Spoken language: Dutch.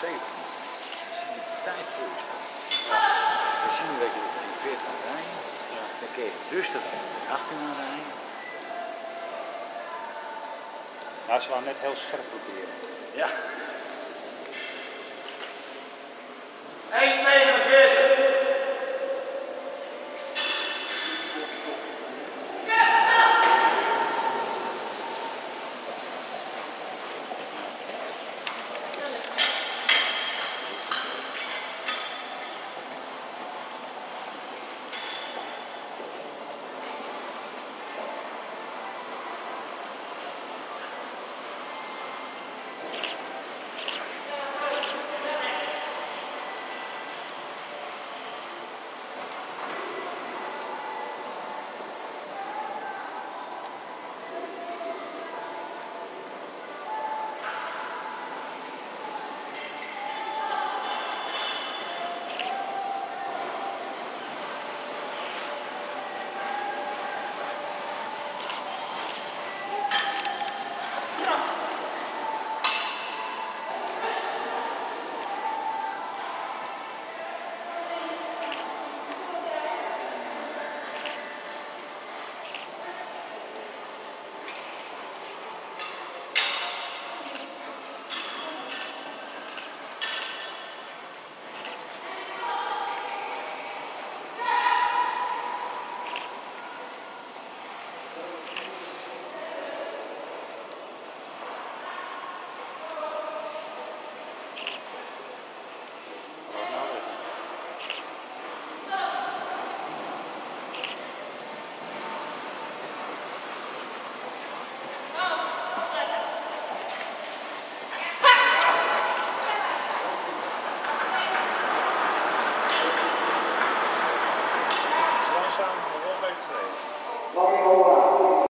70 de tijd voor je Dan zien we dat je er 40 aan rijden. Dan kun je 18 aan rijden. Nou, ze waren net heel scherp proberen. Ja. Hey.